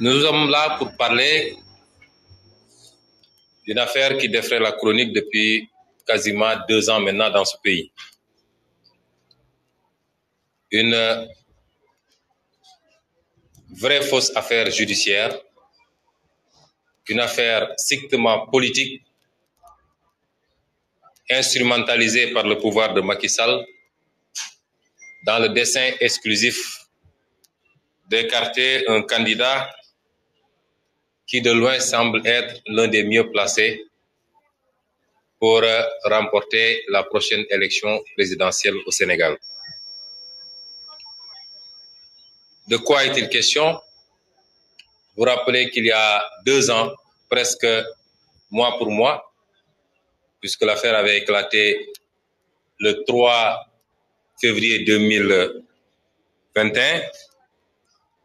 Nous sommes là pour parler d'une affaire qui défraie la chronique depuis quasiment deux ans maintenant dans ce pays. Une vraie fausse affaire judiciaire, une affaire strictement politique, instrumentalisée par le pouvoir de Macky Sall dans le dessein exclusif d'écarter un candidat qui de loin semble être l'un des mieux placés pour remporter la prochaine élection présidentielle au Sénégal. De quoi est-il question? Vous rappelez qu'il y a deux ans, presque mois pour mois, puisque l'affaire avait éclaté le 3 février 2021,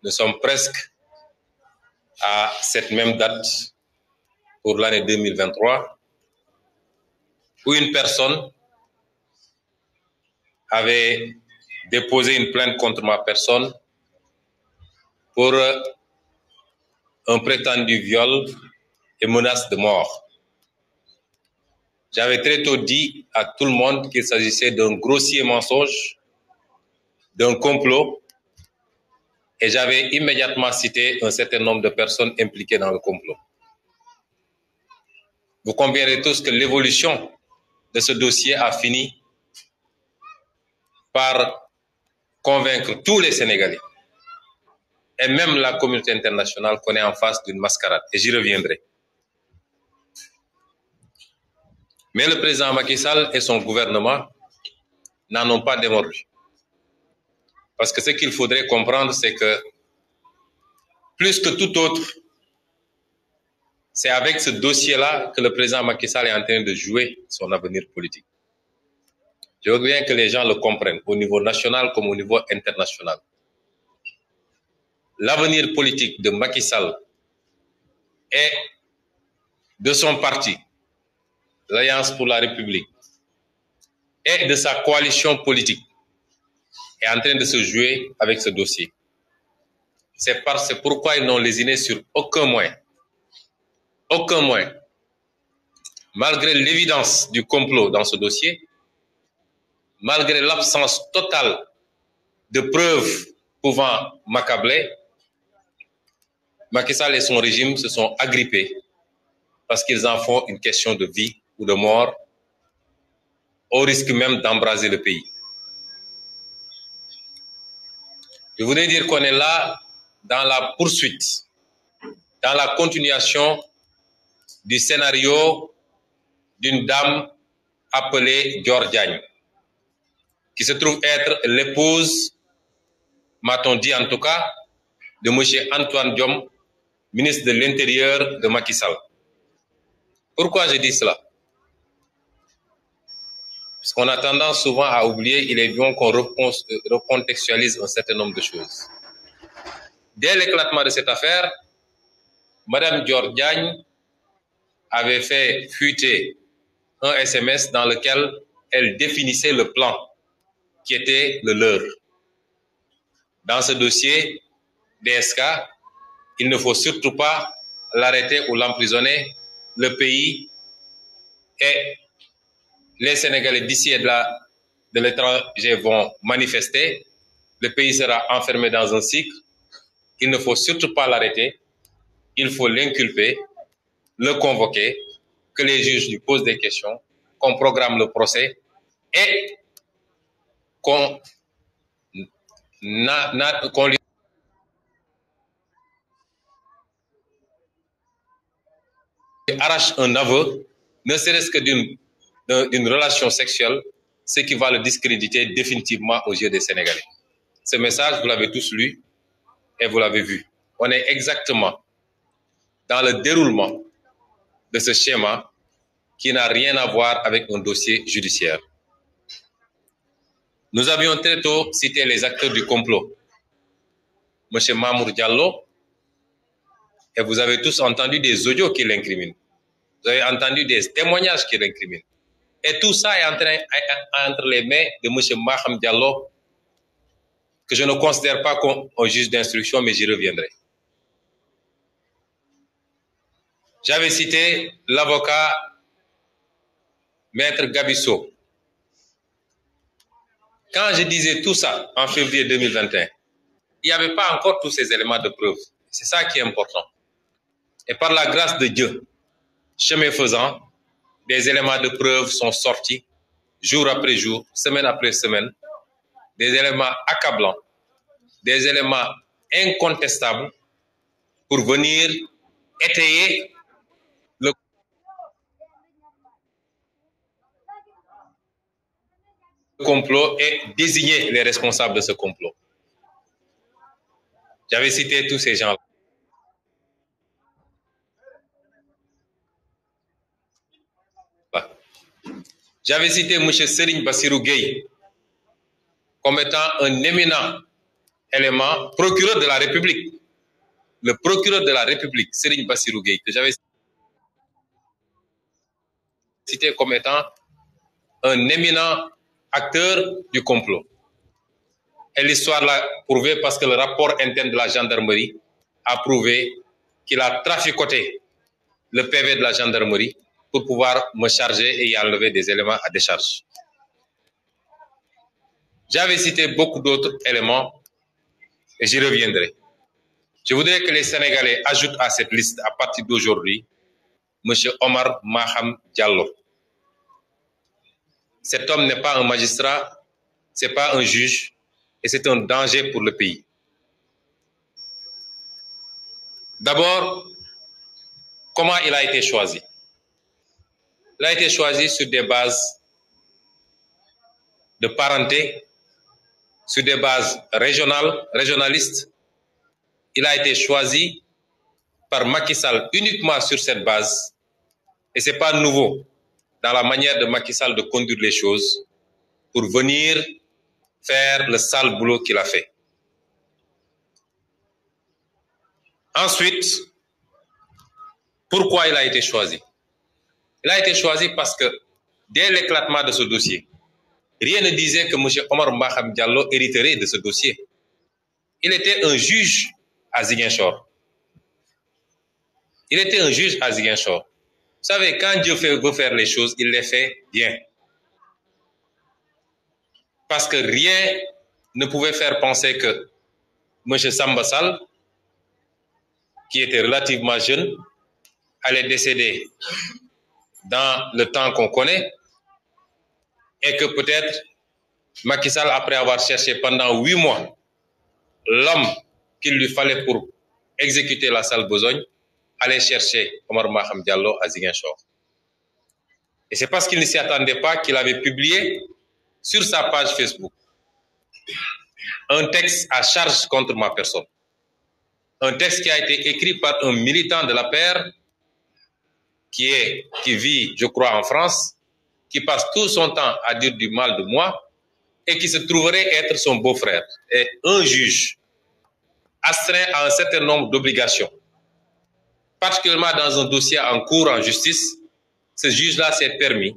nous sommes presque à cette même date pour l'année 2023, où une personne avait déposé une plainte contre ma personne pour un prétendu viol et menace de mort. J'avais très tôt dit à tout le monde qu'il s'agissait d'un grossier mensonge, d'un complot, et j'avais immédiatement cité un certain nombre de personnes impliquées dans le complot. Vous conviendrez tous que l'évolution de ce dossier a fini par convaincre tous les Sénégalais et même la communauté internationale qu'on est en face d'une mascarade, et j'y reviendrai. Mais le président Macky Sall et son gouvernement n'en ont pas démordu. Parce que ce qu'il faudrait comprendre, c'est que plus que tout autre, c'est avec ce dossier-là que le président Macky Sall est en train de jouer son avenir politique. Je veux bien que les gens le comprennent, au niveau national comme au niveau international. L'avenir politique de Macky Sall de son parti, l'Alliance pour la République, et de sa coalition politique est en train de se jouer avec ce dossier. C'est parce pourquoi ils n'ont lésiné sur aucun moyen. Aucun moyen. Malgré l'évidence du complot dans ce dossier, malgré l'absence totale de preuves pouvant m'accabler, Macky Sall et son régime se sont agrippés parce qu'ils en font une question de vie ou de mort, au risque même d'embraser le pays. Je voudrais dire qu'on est là dans la poursuite, dans la continuation du scénario d'une dame appelée Georgiane, qui se trouve être l'épouse, m'a-t-on dit en tout cas, de M. Antoine Diom, ministre de l'Intérieur de Macky Sall. Pourquoi je dis cela? Parce qu'on a tendance souvent à oublier, il est bien qu'on recontextualise un certain nombre de choses. Dès l'éclatement de cette affaire, Madame Georgiane avait fait fuiter un SMS dans lequel elle définissait le plan qui était le leur. Dans ce dossier DSK, il ne faut surtout pas l'arrêter ou l'emprisonner. Le pays et les Sénégalais d'ici et de l'étranger vont manifester. Le pays sera enfermé dans un cycle. Il ne faut surtout pas l'arrêter. Il faut l'inculper, le convoquer, que les juges lui posent des questions, qu'on programme le procès et qu'on qu lui arrache un aveu, ne serait-ce que d'une relation sexuelle, ce qui va le discréditer définitivement aux yeux des Sénégalais. Ce message, vous l'avez tous lu et vous l'avez vu. On est exactement dans le déroulement de ce schéma qui n'a rien à voir avec un dossier judiciaire. Nous avions très tôt cité les acteurs du complot. Monsieur Mamour Diallo, et vous avez tous entendu des audios qui l'incriminent. Vous avez entendu des témoignages qui l'incriminent. Et tout ça est entre les mains de M. Maham Diallo que je ne considère pas comme un juge d'instruction, mais j'y reviendrai. J'avais cité l'avocat Maître Gabisso. Quand je disais tout ça en février 2021, il n'y avait pas encore tous ces éléments de preuve. C'est ça qui est important. Et par la grâce de Dieu, chemin faisant, des éléments de preuve sont sortis jour après jour, semaine après semaine, des éléments accablants, des éléments incontestables pour venir étayer le complot et désigner les responsables de ce complot. J'avais cité tous ces gens-là. J'avais cité M. Serigne Bassirou comme étant un éminent élément, procureur de la République. Le procureur de la République, Serigne Bassirou que j'avais cité comme étant un éminent acteur du complot. Et l'histoire l'a prouvé parce que le rapport interne de la gendarmerie a prouvé qu'il a traficoté le PV de la gendarmerie pour pouvoir me charger et y enlever des éléments à décharge. J'avais cité beaucoup d'autres éléments et j'y reviendrai. Je voudrais que les Sénégalais ajoutent à cette liste à partir d'aujourd'hui M. Omar Maham Diallo. Cet homme n'est pas un magistrat, c'est pas un juge et c'est un danger pour le pays. D'abord, comment il a été choisi? Il a été choisi sur des bases de parenté, sur des bases régionales, régionalistes. Il a été choisi par Macky Sall uniquement sur cette base. Et ce n'est pas nouveau dans la manière de Macky Sall de conduire les choses pour venir faire le sale boulot qu'il a fait. Ensuite, pourquoi il a été choisi? Il a été choisi parce que dès l'éclatement de ce dossier, rien ne disait que M. Omar Maham Diallo hériterait de ce dossier. Il était un juge à Ziguinchor. Il était un juge à Ziguinchor. Vous savez, quand Dieu veut faire les choses, il les fait bien. Parce que rien ne pouvait faire penser que M. Sambassal, qui était relativement jeune, allait décéder dans le temps qu'on connaît et que peut-être Macky Sall, après avoir cherché pendant huit mois l'homme qu'il lui fallait pour exécuter la salle besogne, allait chercher Omar Maham Diallo à Ziguinchor. Et c'est parce qu'il ne s'y attendait pas qu'il avait publié sur sa page Facebook un texte à charge contre ma personne. Un texte qui a été écrit par un militant de la paire qui, est, qui vit, je crois, en France, qui passe tout son temps à dire du mal de moi et qui se trouverait être son beau-frère. Et un juge astreint à un certain nombre d'obligations, particulièrement dans un dossier en cours en justice, ce juge-là s'est permis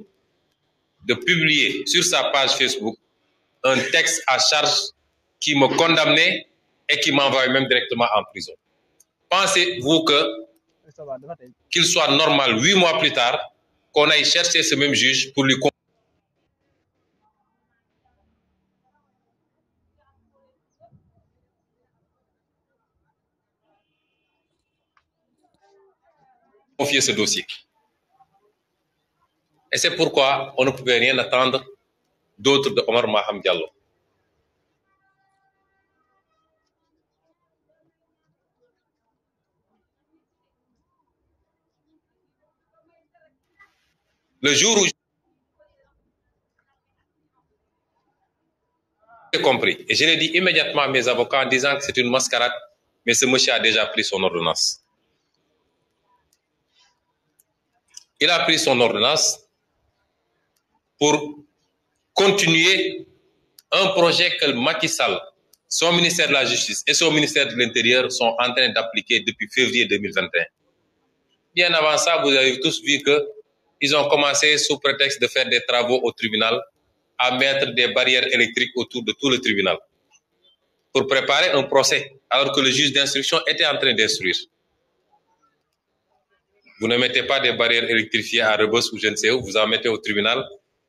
de publier sur sa page Facebook un texte à charge qui me condamnait et qui m'envoyait même directement en prison. Pensez-vous que qu'il soit normal huit mois plus tard qu'on aille chercher ce même juge pour lui confier ce dossier. Et c'est pourquoi on ne pouvait rien attendre d'autre de Omar Maham Diallo. Le jour où j'ai compris, et je l'ai dit immédiatement à mes avocats en disant que c'est une mascarade, mais ce monsieur a déjà pris son ordonnance. Il a pris son ordonnance pour continuer un projet que Macky Sall, son ministère de la Justice et son ministère de l'Intérieur sont en train d'appliquer depuis février 2021. Bien avant ça, vous avez tous vu que ils ont commencé sous prétexte de faire des travaux au tribunal à mettre des barrières électriques autour de tout le tribunal. pour préparer un procès alors que le juge d'instruction était en train d'instruire. Vous ne mettez pas des barrières électrifiées à Rebus ou je ne sais où, vous en mettez au tribunal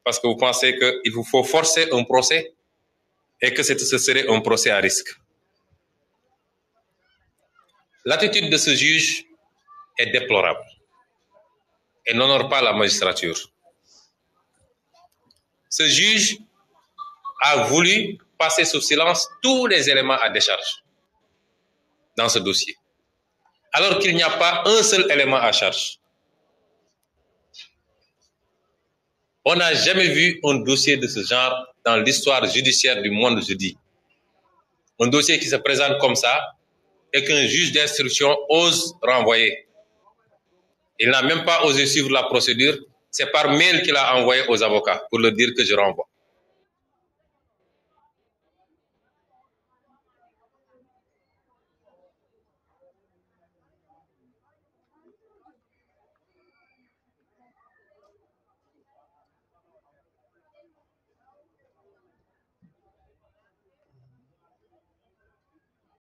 parce que vous pensez qu'il vous faut forcer un procès et que ce serait un procès à risque. L'attitude de ce juge est déplorable et n'honore pas la magistrature. Ce juge a voulu passer sous silence tous les éléments à décharge dans ce dossier, alors qu'il n'y a pas un seul élément à charge. On n'a jamais vu un dossier de ce genre dans l'histoire judiciaire du monde, je. Un dossier qui se présente comme ça et qu'un juge d'instruction ose renvoyer. Il n'a même pas osé suivre la procédure. C'est par mail qu'il a envoyé aux avocats pour leur dire que je renvoie.